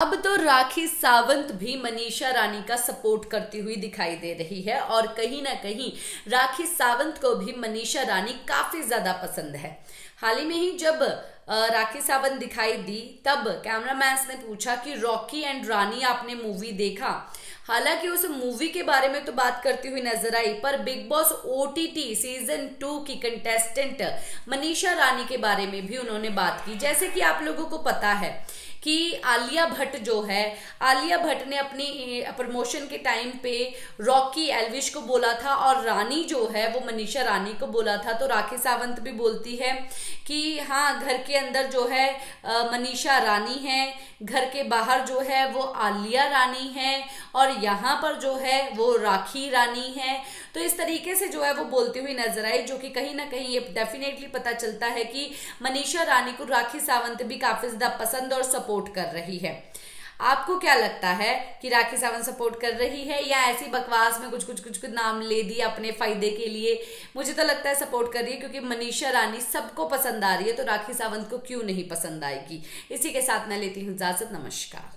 अब तो राखी सावंत भी मनीषा रानी का सपोर्ट करती हुई दिखाई दे रही है और कहीं ना कहीं राखी सावंत को भी मनीषा रानी काफ़ी ज़्यादा पसंद है। हाल ही में ही जब राखी सावंत दिखाई दी। तब कैमरामैन ने पूछा कि रॉकी एंड रानी आपने मूवी देखा? हालाँकि उस मूवी के बारे में तो बात करती हुई नज़र आई, पर Bigg Boss OTT season two की कंटेस्टेंट मनीषा रानी के बारे में भी उन्होंने बात की। जैसे कि आप लोगों को पता है कि आलिया भट्ट जो है, आलिया भट्ट ने अपनी प्रमोशन के टाइम पे रॉकी, एलविश को बोला था और रानी जो है, वो मनीषा रानी को बोला था। तो राखी सावंत भी बोलती है कि हाँ घर के अंदर जो है मनीषा रानी है। घर के बाहर जो है, वो आलिया रानी है और यहाँ पर जो है, वो राखी रानी है। तो इस तरीके से जो है, वो बोलती हुई नज़र आई, जो कि कहीं ना कहीं ये डेफिनेटली पता चलता है कि मनीषा रानी को राखी सावंत भी काफ़ी ज़्यादा पसंद और सपोर्ट कर रही है। आपको क्या लगता है कि राखी सावंत सपोर्ट कर रही है या ऐसी बकवास में कुछ कुछ कुछ कुछ नाम ले दिए अपने फ़ायदे के लिए? मुझे तो लगता है सपोर्ट कर रही है क्योंकि मनीषा रानी सबको पसंद आ रही है तो राखी सावंत को क्यों नहीं पसंद आएगी? इसी के साथ मैं लेती हूँ इजाज़त, नमस्कार।